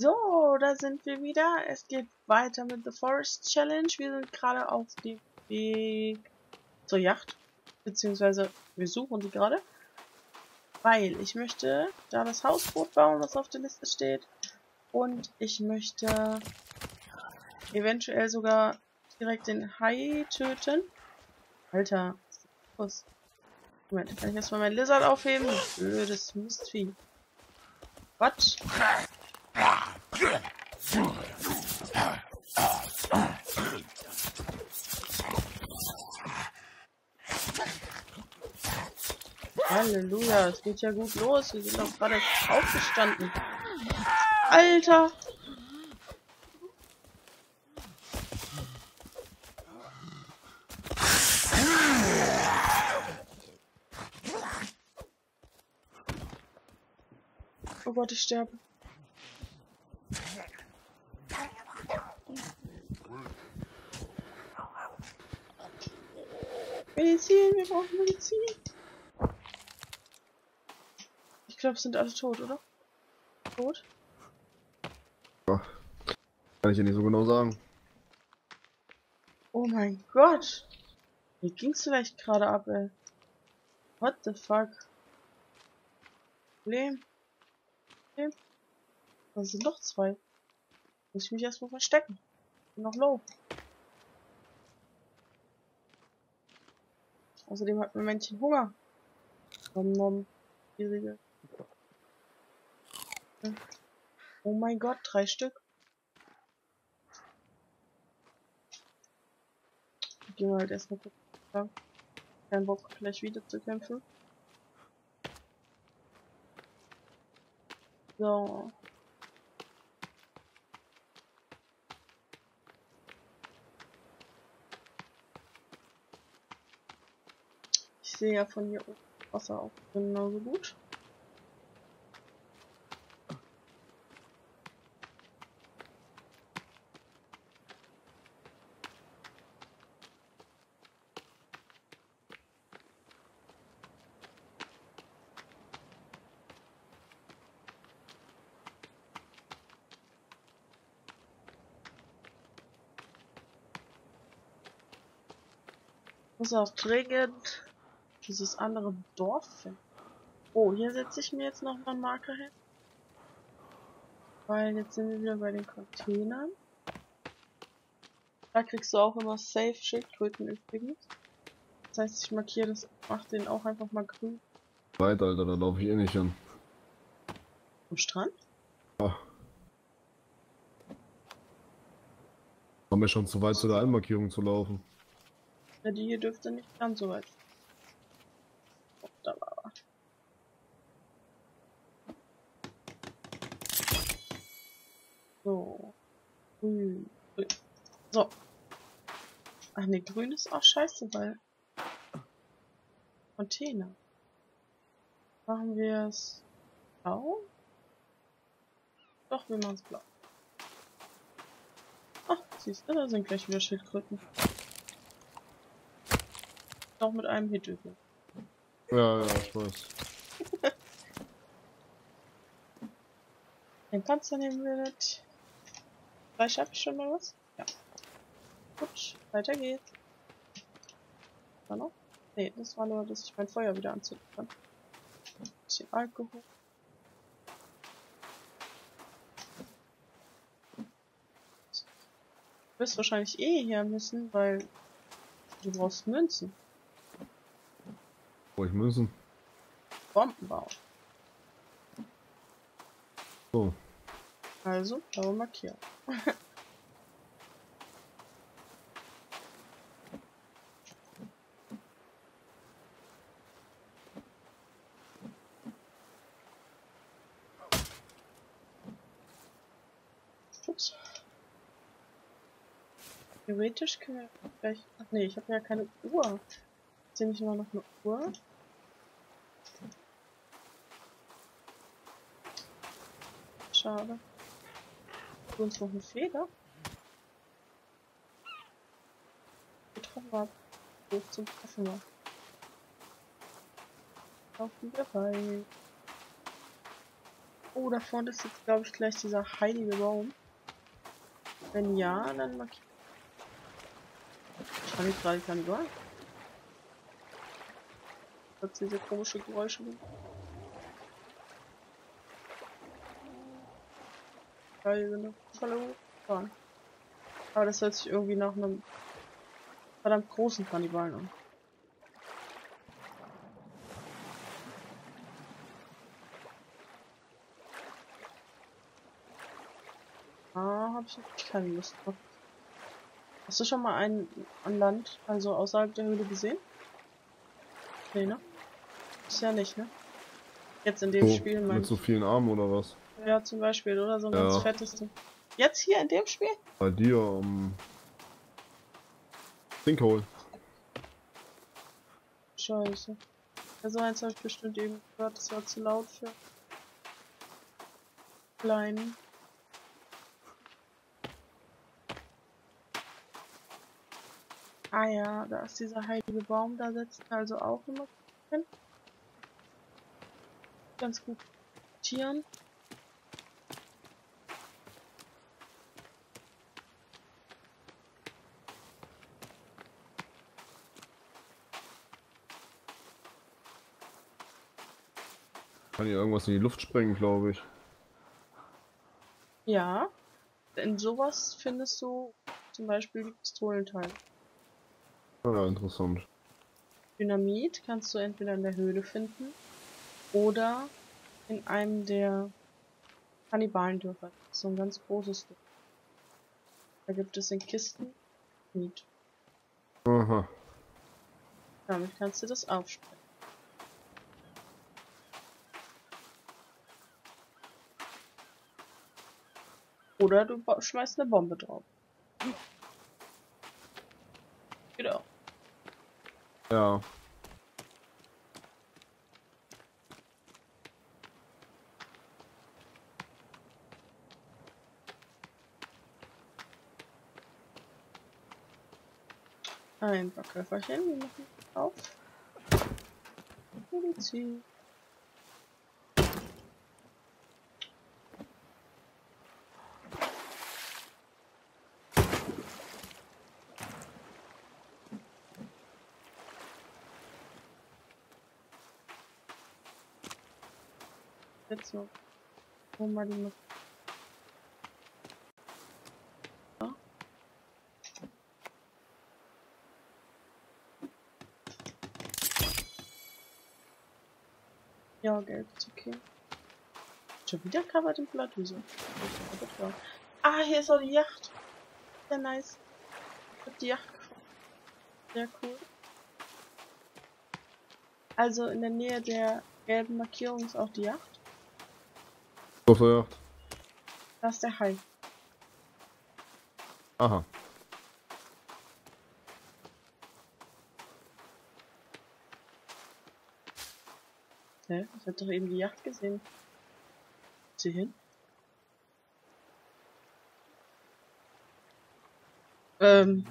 So, da sind wir wieder. Es geht weiter mit The Forest Challenge. Wir sind gerade auf dem Weg zur Yacht. Beziehungsweise wir suchen sie gerade. Weil ich möchte da das Hausboot bauen, was auf der Liste steht. Und ich möchte eventuell sogar direkt den Hai töten. Alter, was? Moment, kann ich erstmal mein Lizard aufheben? Blödes Mistvieh. Was? Halleluja, es geht ja gut los. Wir sind doch gerade aufgestanden. Alter! Oh Gott, ich sterbe. Medizin, wir brauchen Medizin. Ich glaube, es sind alle tot, oder? Tot? Ja. Kann ich dir nicht so genau sagen. Oh mein Gott. Wie ging's vielleicht gerade ab, ey? What the fuck? Problem. Problem. Da sind noch zwei. Muss ich mich erstmal verstecken. Bin noch low. Außerdem hat mein Männchen Hunger. Nom nom. Schwierige. Oh mein Gott, drei Stück. Gehen wir halt erstmal gucken. Kein Bock, gleich wieder zu kämpfen. So. Sehe ja von hier Wasser auch genauso gut. muss auch dringend dieses andere Dorf finden. Oh, hier setze ich mir jetzt noch mal einen Marker hin. Weil jetzt sind wir wieder bei den Containern. Da kriegst du auch immer Safe Schildkröten übrigens. Das heißt, ich markiere das, mach den auch einfach mal grün. Weit, Alter, da laufe ich eh nicht hin. Am Strand? Ja. Haben wir schon zu weit zu der Einmarkierung zu laufen. Ja, die hier dürfte nicht ganz so weit. Oh, da war er. So. Grün. Grün. So. Ach ne, grün ist auch scheiße, weil. Container. Machen wir es blau? Doch, wir machen es blau. Ach, siehst du, da sind gleich wieder Schildkröten. Auch mit einem Hit übrigens. Ja, ja, ich weiß. Den Panzer nehmen wir mit. Ich schon mal was? Ja. Gut, weiter geht's. War noch? Nee, das war nur, dass ich mein Feuer wieder anzünden kann. Ein bisschen Alkohol. Du wirst wahrscheinlich eh hier müssen, weil du brauchst Münzen. Wo ich müssen. Bomben bauen. So. Also, blaue markieren. Ups. Theoretisch können wir gleich. Ach nee, ich habe ja keine Uhr. Ist hier nicht immer noch eine Uhr? Schade. Für uns noch eine Feder. Getroffen war. Hoch zum Treffen war. Wir bei. Oh, da vorne ist jetzt, glaube ich, gleich dieser heilige Baum. Wenn ja, dann markiere ich. Ich gerade Kannibal? Was diese komische Geräusche sind. Sind Hallo. fahren. Aber das hört sich irgendwie nach einem verdammt großen Kannibalen an. Ah, hab ich keine Lust drauf. Hast du schon mal einen an Land, also außerhalb der Höhle gesehen? Nee, ne? Ist ja nicht, ne? Jetzt in dem So, Spiel mit meinst so vielen Armen oder was? Ja, zum Beispiel, oder so ein Ja. ganz fettes Ding. Jetzt hier in dem Spiel? Bei dir um. Sinkhole. Scheiße. Also eins habe ich bestimmt eben gehört, das war zu laut für kleinen. Ah ja, da ist dieser heilige Baum, da setzt also auch immer hin. Ganz gut Tieren. Kann hier irgendwas in die Luft sprengen, glaube ich. Ja, in sowas findest du zum Beispiel die Pistolenteile. Ah, Ja, interessant. Dynamit kannst du entweder in der Höhle finden oder in einem der Kannibalendörfer. Das ist so ein ganz großes Ding. Da gibt es in Kisten Dynamit. Aha. Damit kannst du das aufsprengen. Oder du schmeißt eine Bombe drauf. Genau. Ja. Ein paar Köfferchen, die machen auf. Medizin. Jetzt so. Mit. Ja, Geld ist okay. Schon wieder covered in Blood, wieso? Ah, hier ist auch die Yacht. Sehr nice. Ich hab die Yacht gefunden. Sehr cool. Also in der Nähe der gelben Markierung ist auch die Yacht. Auf der Yacht. Da ist der Hai. Aha. Hä? Ich hab doch eben die Yacht gesehen. Sie hin? Ähm.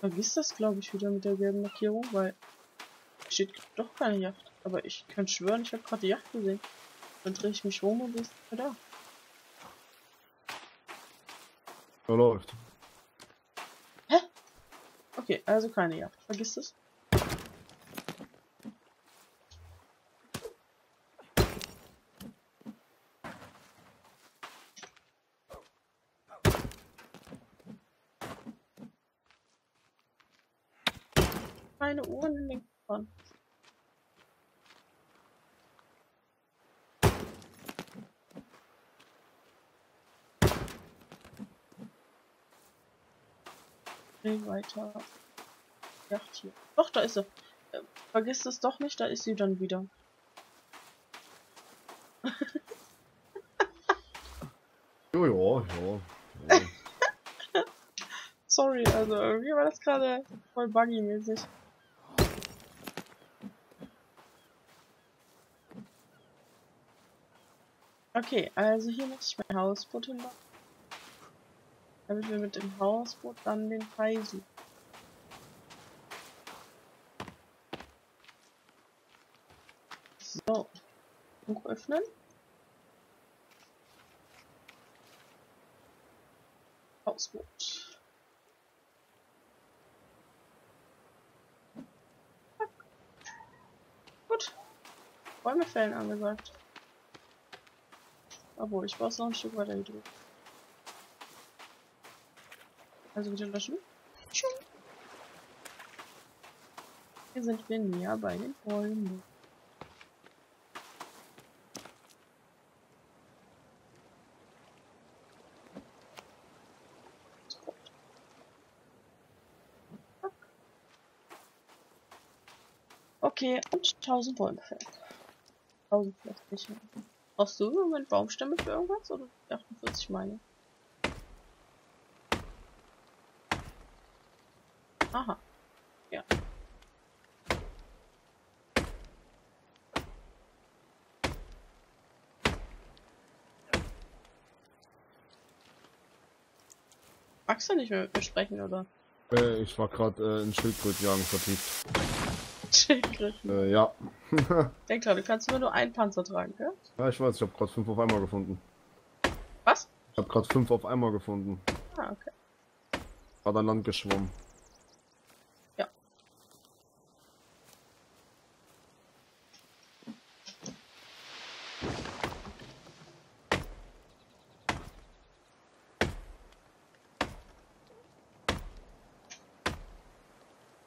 Vergiss das, glaube ich, wieder mit der gelben Markierung, weil steht doch keine Yacht. Aber ich kann schwören, ich habe gerade die Yacht gesehen. Dann drehe ich mich rum und die ist nicht mehr da. Da läuft. Okay, also keine Yacht. Vergiss das. Keine Uhren in den Koffern. Nee, weiter. Yacht hier. Doch, da ist sie. Äh, vergiss es doch nicht, da ist sie dann wieder. Jo, ja. ja. Sorry, also irgendwie war das gerade voll buggy-mäßig. Okay, also hier muss ich mein Hausboot hinmachen damit wir mit dem Hausboot dann den Hai suchen. So, Buch öffnen. Hausboot. Gut. Bäume fällen angesagt. Obwohl, ich brauche noch ein Stück weiter hier drüben. Also wieder löschen. Tschu. Hier sind wir näher bei den Bäumen. Okay, und 1000 Bäume fällen. 1000 vielleicht nicht. Brauchst du im Moment Baumstämme für irgendwas? Oder 48 meine? Aha. Ja. Magst du nicht mehr mit mir sprechen, oder? Äh, ich war gerade äh, in Schildkrötenjagen vertieft. Schildkröten. Äh, ja. Denk dran, du kannst immer nur einen Panzer tragen, gell? ja, ich weiß, ich habe gerade fünf auf einmal gefunden. Was? Ich habe gerade fünf auf einmal gefunden. Ah, okay. Gerade an Land geschwommen.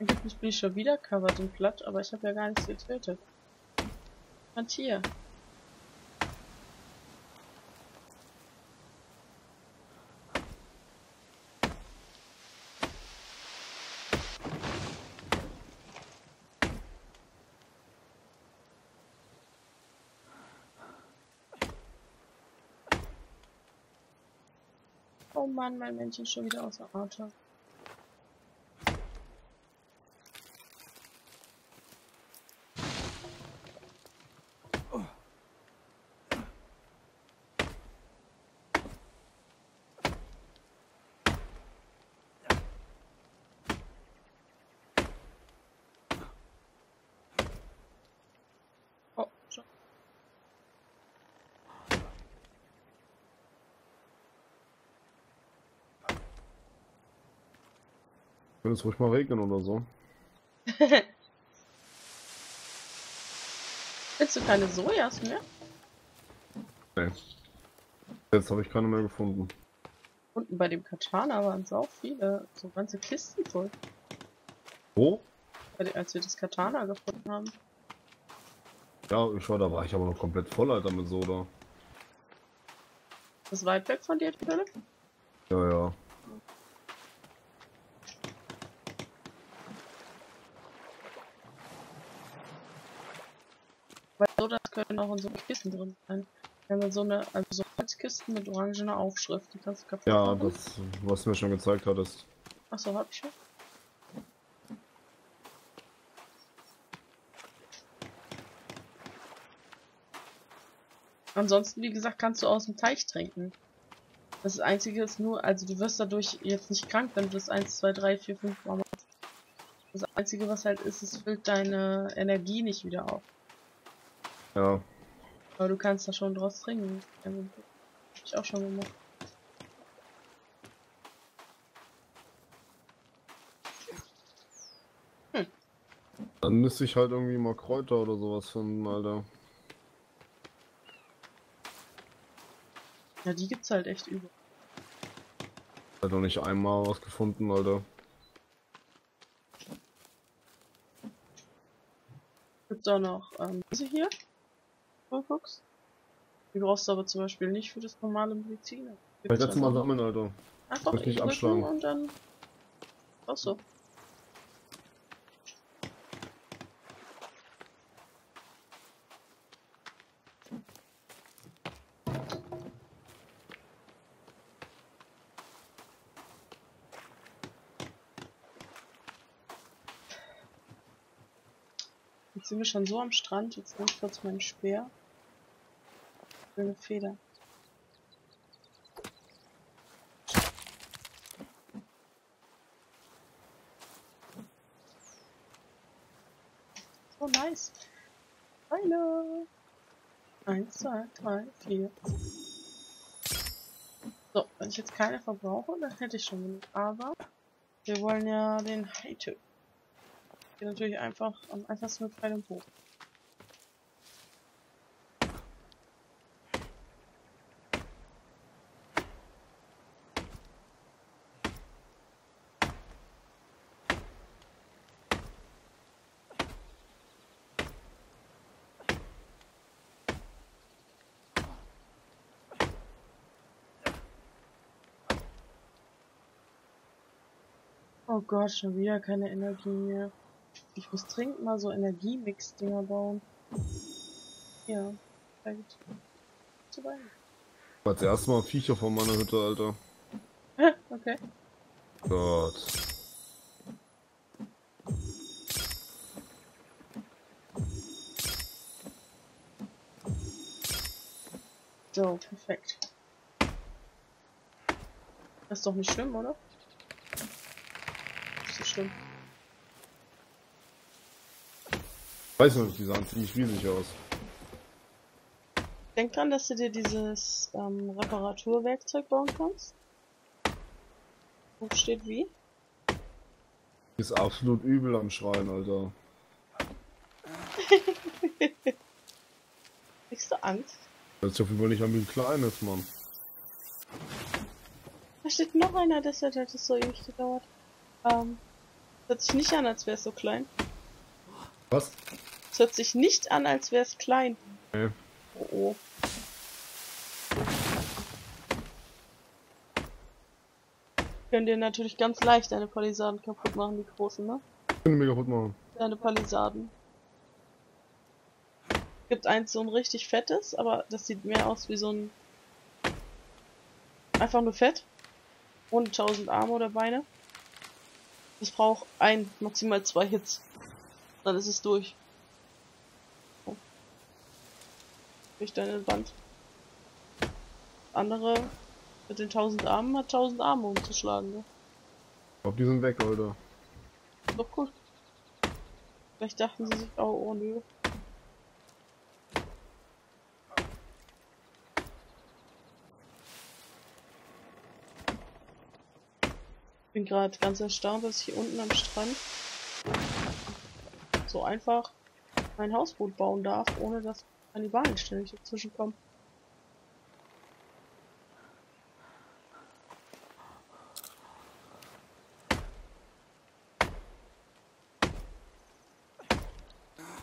Angeblich bin ich schon wieder covered in Platt, aber ich habe ja gar nichts getötet. Und hier. Oh Mann, mein Männchen ist schon wieder außer Atem. Könnte es ruhig mal regnen oder so. Willst du keine Sojas mehr? Nee. Jetzt habe ich keine mehr gefunden. Unten bei dem Katana waren es auch viele, so ganze Kisten voll, Wo? als wir das Katana gefunden haben. Ja, ich war, da war ich aber noch komplett voll, Alter, mit Soda. Ist das weit weg von dir, Philipp? Ja, ja. Weil so, das können auch in so Kisten drin sein. Wir haben so eine, also so Holzkisten mit orangener Aufschrift, die kannst du kaputt Ja, machen. das, was du mir schon gezeigt hattest. Achso, hab ich schon. Ansonsten, wie gesagt, kannst du aus dem Teich trinken. Das Einzige ist nur, also du wirst dadurch jetzt nicht krank, wenn du das 1, 2, 3, 4, 5 Mal machst. Das Einzige, was halt ist, es füllt deine Energie nicht wieder auf. Ja. Aber du kannst da schon draus trinken. Also, hab ich auch schon gemacht. Dann müsste ich halt irgendwie mal Kräuter oder sowas finden, Alter. Ja, die gibt's halt echt über. Hat noch nicht einmal was gefunden, Alter. Gibt's auch noch ähm, diese hier. Bullfuchs. Die brauchst du aber zum Beispiel nicht für das normale Medizin. Vielleicht letztes Mal sammeln, Alter. Einfach ich abschlagen. und dann. Ach sind wir schon so am Strand. Jetzt nehme ich kurz meinen Speer. Eine Feder. So nice. Pfeile. Eins, zwei, drei, vier. So, wenn ich jetzt keine verbrauche, dann hätte ich schon genug. Aber wir wollen ja den High-Typ. Geht natürlich einfach am einfachsten mit und Bogen. Oh Gott, schon wieder keine Energie mehr. Ich muss dringend mal so Energiemix-Dinger bauen. Ja, vielleicht. Zu weit. Als erstes mal Viecher von meiner Hütte, Alter. okay. Gott. So, perfekt. Das ist doch nicht schlimm, oder? Ist so schlimm. Weiß nicht, die sahen ziemlich riesig aus. Denk dran, dass du dir dieses ähm, Reparaturwerkzeug bauen kannst. Wo steht wie? Ist absolut übel am Schreien, Alter. Kriegst du Angst? Das ist auf jeden Fall nicht an wie ein kleines, Mann. Da steht noch einer, deshalb hat es so ewig gedauert. Ähm, hört sich nicht an, als wäre es so klein. Was? Es hört sich nicht an, als wäre es klein. Nee. Oh oh. Können dir natürlich ganz leicht deine Palisaden kaputt machen, die großen, ne? Können wir kaputt machen. Deine Palisaden. Gibt eins so ein richtig fettes, aber das sieht mehr aus wie so ein. Einfach nur fett. Ohne tausend Arme oder Beine. Das braucht ein, maximal zwei Hits. Dann ist es durch. Oh. Durch deine Wand. Andere mit den tausend Armen hat tausend Arme umzuschlagen, ne? Ich glaub, die sind weg, Alter. Doch gut. Vielleicht dachten sie sich, oh, oh nö. Ich bin gerade ganz erstaunt, dass ich hier unten am Strand so einfach mein Hausboot bauen darf, ohne dass Kannibalen ständig dazwischen kommen.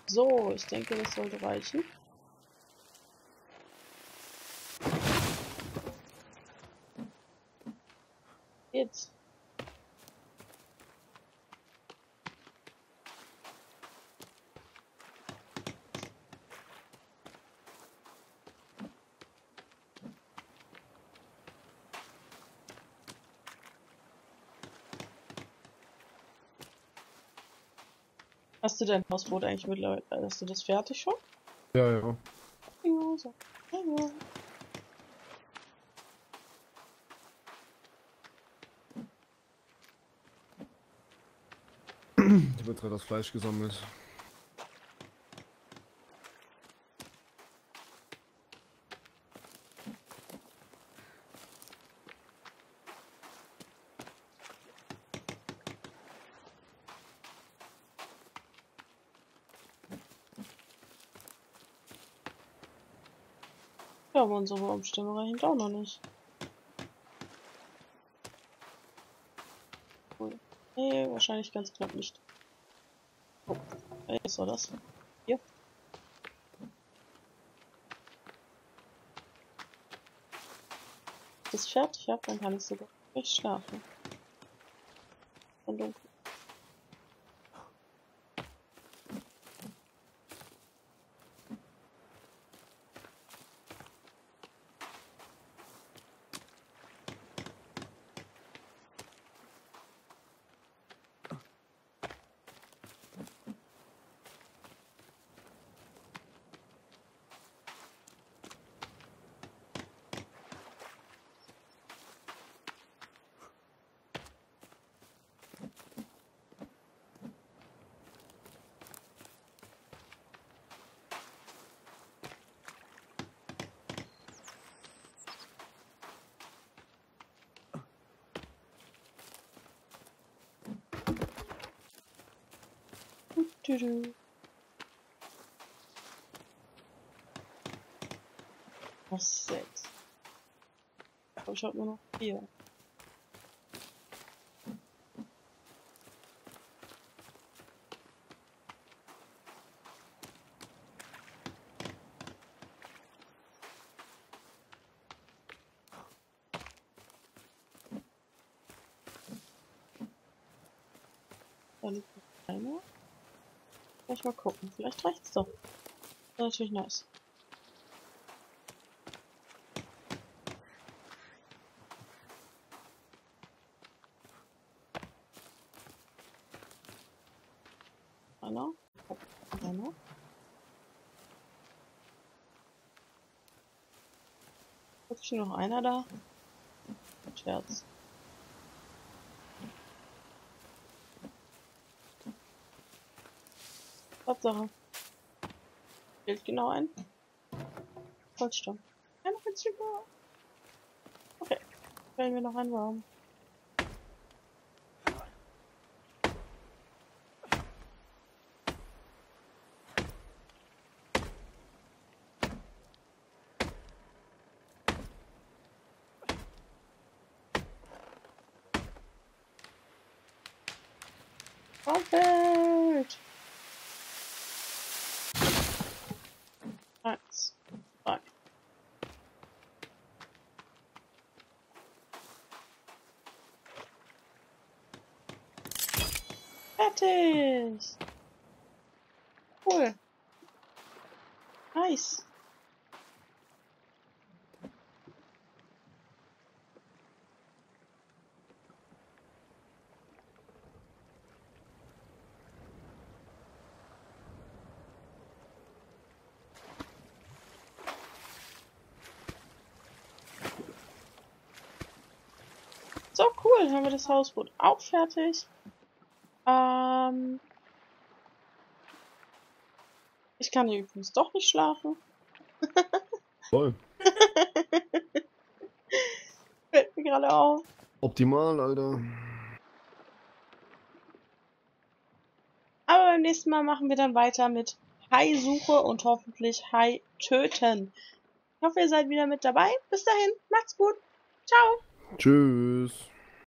So, ich denke, das sollte reichen. Jetzt. Hast du dein Hausboot eigentlich mittlerweile? Hast du das fertig schon? Ja, ja. Ja, so. Ja, ja. Hier wird gerade das Fleisch gesammelt. Aber unsere Baumstämme reichen auch noch nicht. Cool. Nee, wahrscheinlich ganz knapp nicht. Oh, was war das? Hier. Das fertig habe, dann kann ich sogar echt schlafen. Dann dunkel. Doo doo. Press 6. Push up off 4. Vielleicht mal gucken. Vielleicht reicht's doch. Wäre natürlich nice. Einer. Einer. Ist noch einer da? Scherz. Hauptsache. Fehlt genau ein. Holzstamm. Ein Holzstamm. Okay. Stellen wir noch einen Raum. Perfekt! Eins, zwei. Fertig! Cool. Nice. So, cool. Haben wir das Hausboot auch fertig. Ähm ich kann hier übrigens doch nicht schlafen. Voll. Fällt mir gerade auf. Optimal, Alter. Aber beim nächsten Mal machen wir dann weiter mit Hai-Suche und hoffentlich Hai-Töten. Ich hoffe, ihr seid wieder mit dabei. Bis dahin, macht's gut. Ciao. Tschüss.